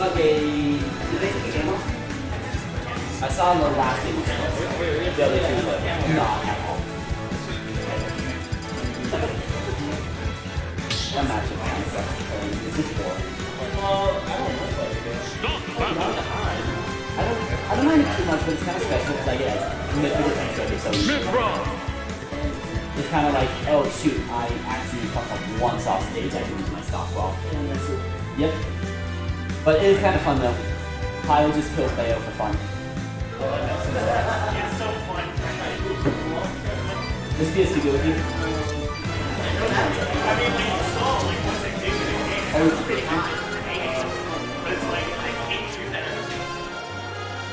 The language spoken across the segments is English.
a. Did they take a game off? I saw in the last game. The other two, but not at all. That matchup kind of sucks. I mean, This is boring. Well, I don't know what it is. Stop Not battle. I don't, I don't mind it too much, but it's kind of special because I get mythical extra so Mid-round. it's kind of like, oh shoot, I actually fucked up once off stage, I can use my stock well. And that's it. Yep. But it is kind of fun though. Kyle just kills Bayo for fun. This feels to go with you.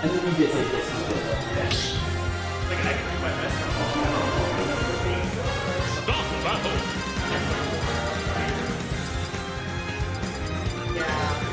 And then you get to this. is good, though. Stock battle. What the fuck?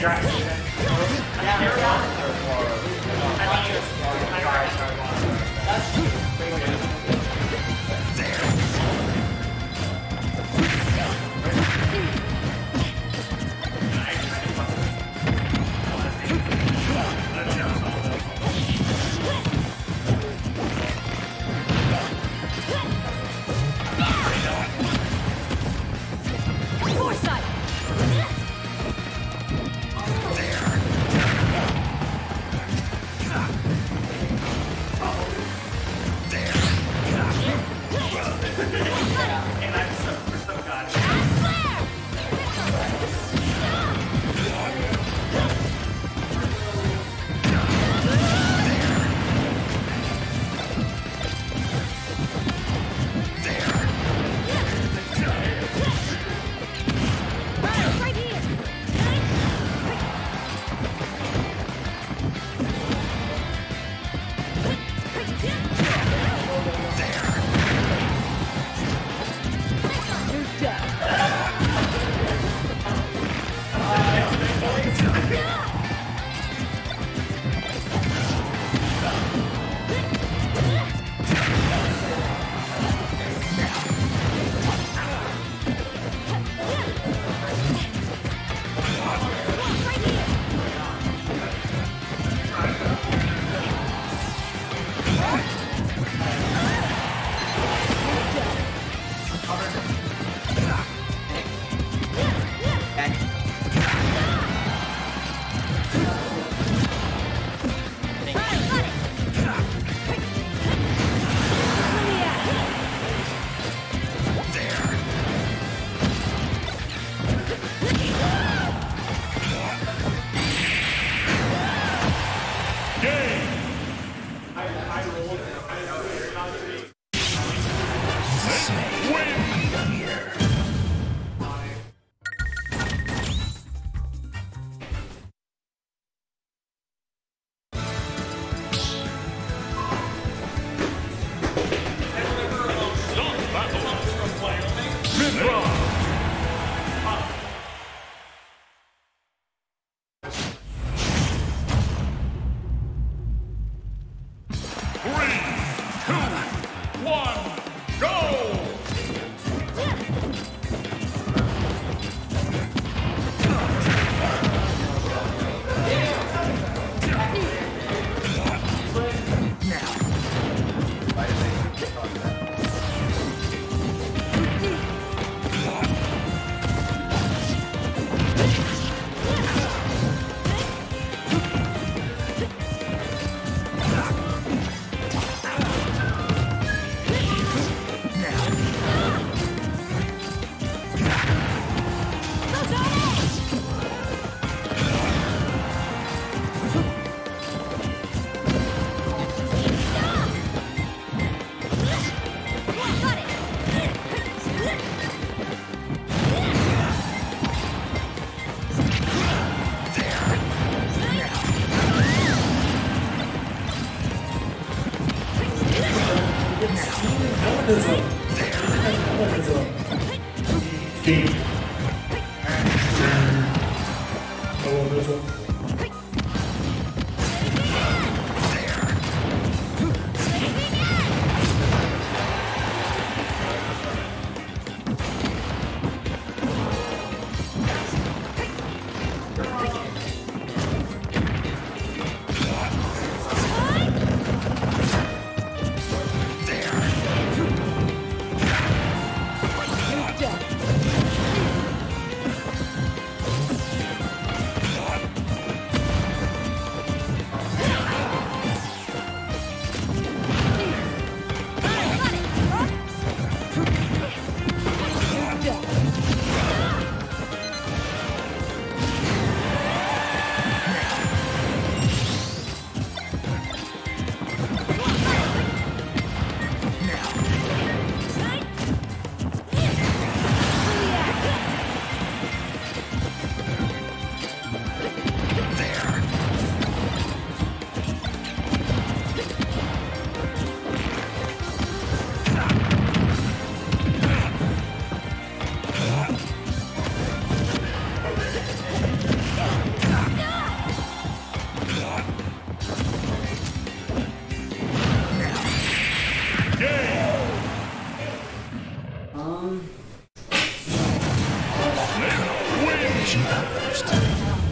Trash. Yeah, どうぞ。どうぞ。Stop